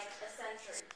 like a century.